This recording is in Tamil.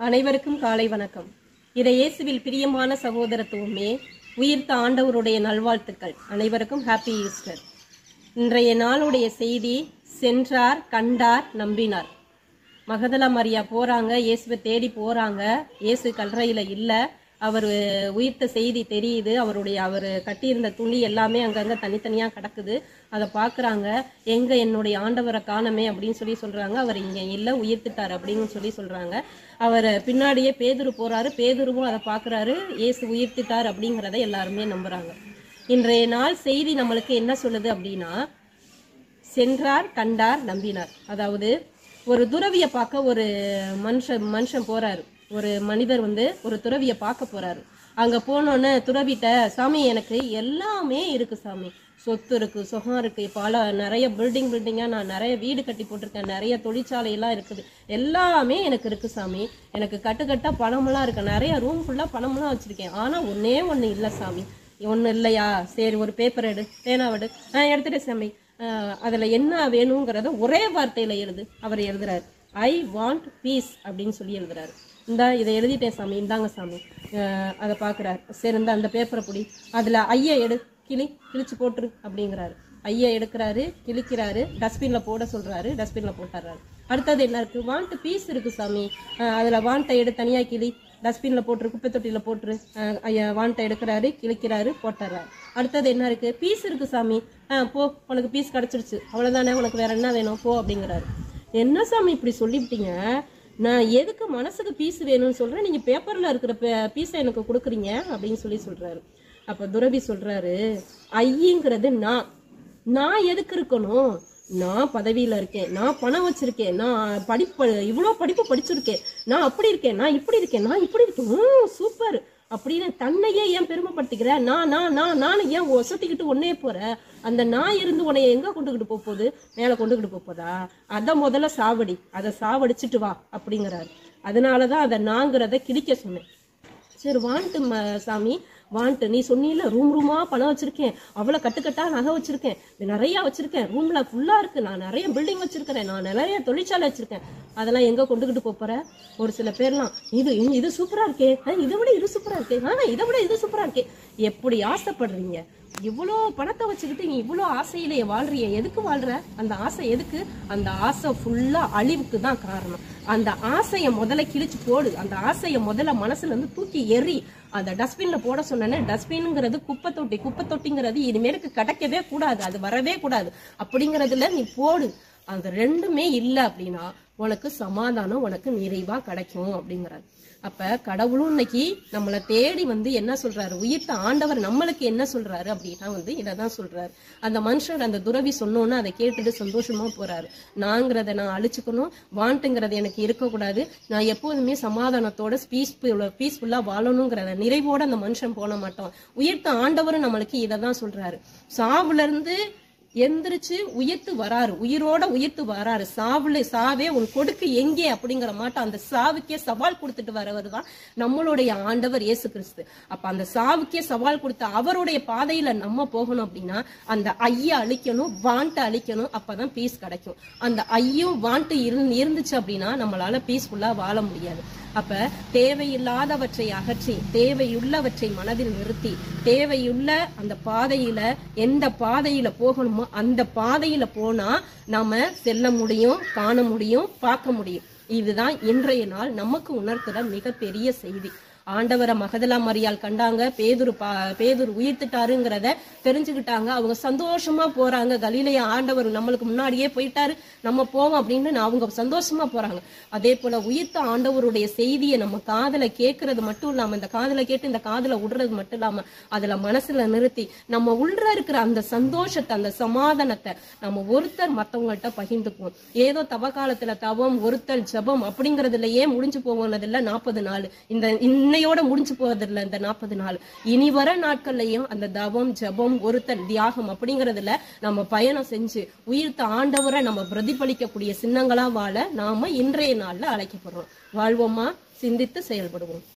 அனைவருக்கும் காலை வணக்கம். இதை இயேசுவில் பிரியமான சகோதரத்துவமே உயிர்த்த ஆண்டவருடைய நல்வாழ்த்துக்கள். அனைவருக்கும் ஹாப்பி ஈஸ்டர் இன்றைய நாளுடைய செய்தி சென்றார் கண்டார் நம்பினார். மகதலா மரியா போறாங்க இயேசுவை தேடி போறாங்க. இயேசு கல்லறையில இல்லை. அவர் உயிர்த்த செய்தி தெரியுது. அவருடைய அவர் கட்டியிருந்த துணி எல்லாமே அங்கங்கே தனித்தனியாக கிடக்குது. அதை பார்க்குறாங்க எங்கே என்னுடைய ஆண்டவரை காணமே அப்படின்னு சொல்லி சொல்கிறாங்க அவர் இங்கே இல்லை உயிர்த்துட்டார் அப்படின்னு சொல்லி சொல்கிறாங்க அவர் பின்னாடியே பேதுரு போகிறாரு பேதுருவும் அதை பார்க்குறாரு இயேசு உயிர்த்துட்டார் அப்படிங்கிறத எல்லாருமே நம்புகிறாங்க இன்றைய நாள் செய்தி நம்மளுக்கு என்ன சொல்லுது அப்படின்னா சென்றார் கண்டார் நம்பினார். அதாவது ஒரு துறவியை பார்க்க ஒரு மனுஷன் மனுஷன் போகிறாரு ஒரு மனிதர் வந்து ஒரு துறவியை பார்க்க போறாரு. அங்க போனோன்னே துறவிட்ட சாமி எனக்கு எல்லாமே இருக்கு சாமி. சொத்து இருக்கு சுகம் இருக்கு. பல நிறைய பில்டிங் பில்டிங்காக நான் நிறைய வீடு கட்டி போட்டிருக்கேன். நிறைய தொழிற்சாலையெல்லாம் இருக்குது. எல்லாமே எனக்கு இருக்கு சாமி. எனக்கு கட்டுக்கட்டா பணமெல்லாம் இருக்கு. நிறைய ரூம் ஃபுல்லா பணமெல்லாம் வச்சிருக்கேன். ஆனா ஒன்னே ஒன்று இல்லை சாமி. ஒன்றும் இல்லையா? சரி ஒரு பேப்பர் எடு. பேனாவெடு நான் எடுத்துட்டேன் சாமி. அதில் என்ன வேணுங்கிறத ஒரே வார்த்தையில் எழுது. அவர் எழுதுறாரு ஐ வாண்ட் பீஸ் அப்படின்னு சொல்லி எழுதுறாரு. இந்தா இதை எழுதிட்டேன் சாமி இந்தாங்க சாமி. அதை பார்க்குறாரு சரி இந்த அந்த பேப்பரை பிடி. அதில் ஐயா எடு கிளி கிழிச்சு போட்டுரு அப்படிங்கிறாரு. ஐயா எடுக்கிறாரு கிழிக்கிறாரு டஸ்ட்பினில் போட சொல்கிறாரு டஸ்ட்பினில் போட்டுறாரு. அடுத்தது என்ன இருக்குது வாண்ட்டு பீஸ் இருக்குது சாமி. அதில் வாண்ட்டை எடு தனியாக கிளி. டஸ்ட்பின்ல போட்டுரு குப்பை தொட்டியில் போட்டுரு ஐயா வாண்ட்டை எடுக்கிறாரு கிழிக்கிறாரு போட்டுறாரு. அடுத்தது என்ன இருக்குது பீஸ் இருக்குது சாமி. ஆ போ உனக்கு பீஸ் கிடச்சிருச்சு. அவ்வளோதானே உனக்கு வேறு என்ன வேணும்? போ அப்படிங்கிறாரு. என்ன சாமி இப்படி சொல்லிவிட்டீங்க? நான் எதுக்கு மனசுக்கு பீஸ் வேணும்னு சொல்கிறேன் நீங்கள் பேப்பரில் இருக்கிற பீஸை எனக்கு கொடுக்குறீங்க அப்படின்னு சொல்லி சொல்கிறாரு அப்போ துரபி சொல்கிறாரு ஐயங்கிறது நான். நான் எதுக்கு இருக்கணும்? நான் பதவியில் இருக்கேன். நான் பணம் வச்சுருக்கேன். நான் படிப்பு இவ்வளோ படிப்பு படிச்சிருக்கேன். நான் அப்படி இருக்கேன். நான் இப்படி இருக்கேன். நான் இப்படி இருக்கேன். சூப்பர். அப்படின்னு தன்னையே ஏன் பெருமைப்படுத்திக்கிற நான் நான் நான் நானும் ஏன் ஒசத்திக்கிட்டு ஒன்னே போற? அந்த நான் இருந்து உன்னைய எங்க கொண்டுகிட்டு போக போகுது? மேலே கொண்டுகிட்டு போக போதா? அதை முதல்ல சாவடி. அதை சாவடிச்சிட்டு வா அப்படிங்கிறாரு. அதனாலதான் அதை நாங்கிறத கிழிக்க சொன்னேன். சரி வான்ட்டு சாமி வான்ட்டு. நீ சொன்னீல ரூம் ரூமா பணம் வச்சிருக்கேன். அவ்வளோ கட்டுக்கட்டா நகை வச்சிருக்கேன். நிறையா வச்சிருக்கேன். ரூம்ல ஃபுல்லா இருக்கு. நான் நிறைய பில்டிங் வச்சிருக்கிறேன். நான் நிறைய தொழிற்சாலை வச்சிருக்கேன். அதெல்லாம் எங்கே கொண்டுக்கிட்டு போகிற ஒரு சில பேர்லாம் இது இது- இது இருக்கே. ஆ, இதை விட இது சூப்பராக இருக்கே. ஆனால் இதை விட இது சூப்பராக இருக்கே. எப்படி ஆசைப்படுறீங்க? இவ்வளோ பணத்தை வச்சுக்கிட்டு நீ இவ்வளோ ஆசையிலேயே வாழ்றிய. எதுக்கு வாழ்கிற அந்த ஆசை எதுக்கு? அந்த ஆசை ஃபுல்லாக அழிவுக்கு தான் காரணம். அந்த ஆசையை முதல்ல கிழிச்சு போடு. அந்த ஆசையை முதல்ல மனசுலேருந்து தூக்கி எறி. அந்த டஸ்ட்பினில் போட சொன்னேன்னு டஸ்ட்பின்ங்கிறது குப்பை தொட்டி குப்பை தொட்டிங்கிறது இனிமேலுக்கு கிடைக்கவே கூடாது. அது வரவே கூடாது. அப்படிங்கிறதுல நீ போடு. அந்த ரெண்டுமே இல்லை அப்படின்னா உனக்கு சமாதானம் உனக்கு நிறைவா கிடைக்கும் அப்படிங்கிறாரு. அப்ப கடவுளும் இன்னைக்கு நம்மளை தேடி வந்து என்ன சொல்றாரு? உயிர்த்த ஆண்டவர் நம்மளுக்கு என்ன சொல்றாரு அப்படின்னா வந்து இதைதான் சொல்றாரு. அந்த மனுஷர் அந்த துறவி சொன்னோன்னு அதை கேட்டுட்டு சந்தோஷமா போறாரு. நாங்கிறத நான் அழிச்சுக்கணும் வாண்ட்டுங்கிறது எனக்கு இருக்கக்கூடாது. நான் எப்போதுமே சமாதானத்தோட பீஸ்ஃபுல்லா பீஸ்ஃபுல்லா வாழணுங்கிறத நிறைவோட அந்த மனுஷன் போன மாட்டோம் உயிர்த்த ஆண்டவரும் நம்மளுக்கு இதை தான் சொல்றாரு. சாவுல இருந்து எந்திரிச்சு உயர்த்து வராரு. உயிரோட உயர்த்து வராரு. சாவுல சாவே உன் கொடுக்கு எங்கே அப்படிங்கிற மாட்டோம் அந்த சாவுக்கே சவால் கொடுத்துட்டு வரவர் தான் நம்மளுடைய ஆண்டவர் இயேசு கிறிஸ்து. அப்ப அந்த சாவுக்கே சவால் கொடுத்த அவருடைய பாதையில நம்ம போகணும் அப்படின்னா அந்த ஐய அழிக்கணும் வாண்ட்டை அழிக்கணும் அப்பதான் பீஸ் கிடைக்கும். அந்த ஐயும் வாண்ட்டு இருந்து இருந்துச்சு அப்படின்னா நம்மளால பீஸ்ஃபுல்லா வாழ முடியாது. அப்ப தேவையில்லாதவற்றை அகற்றி தேவையுள்ளவற்றை மனதில் நிறுத்தி தேவையுள்ள அந்த பாதையில எந்த பாதையில போகணுமோ அந்த பாதையில போனா நாம செல்ல முடியும் காண முடியும் பார்க்க முடியும். இதுதான் இன்றைய நாள் நமக்கு உணர்த்துற மிகப்பெரிய செய்தி. ஆண்டவரை மகதலா மரியால் கண்டாங்க. பேதுரு பா பேதுரு உயிர்த்துட்டாருங்கிறத தெரிஞ்சுக்கிட்டாங்க. அவங்க சந்தோஷமா போறாங்க. கலிலைய ஆண்டவர் நம்மளுக்கு முன்னாடியே போயிட்டாரு. நம்ம போவோம் அப்படின்னு அவங்க சந்தோஷமா போறாங்க. அதே போல உயிர்த்த ஆண்டவருடைய செய்தியை நம்ம காதல கேட்கறது மட்டும் இல்லாம இந்த காதல கேட்டு இந்த காதல விடுறது மட்டும் இல்லாம அதுல மனசுல நிறுத்தி நம்ம உள்ள இருக்கிற அந்த சந்தோஷத்தை அந்த சமாதானத்தை நம்ம ஒருத்தர் மற்றவங்கள்ட்ட பகிர்ந்துக்குவோம். ஏதோ தவ காலத்துல தவம் ஒருத்தல் ஜபம் அப்படிங்கறதுலயே முடிஞ்சு போனதில்ல நாற்பது நாள். இந்த இன்னையோட முடிஞ்சு போறதில்ல இந்த நாற்பது நாள். இனி வர நாட்கள்லயும் அந்த தவம் ஜபம் ஒருத்தல் தியாகம் அப்படிங்கறதுல நம்ம பயணம் செஞ்சு உயிர்த்த ஆண்டவரை நம்ம பிரதிபலிக்கக்கூடிய சின்னங்களா வாழ நாம இன்றைய நாள்ல அழைக்கப்படுறோம். வாழ்வோமா? சிந்தித்து செயல்படுவோம்.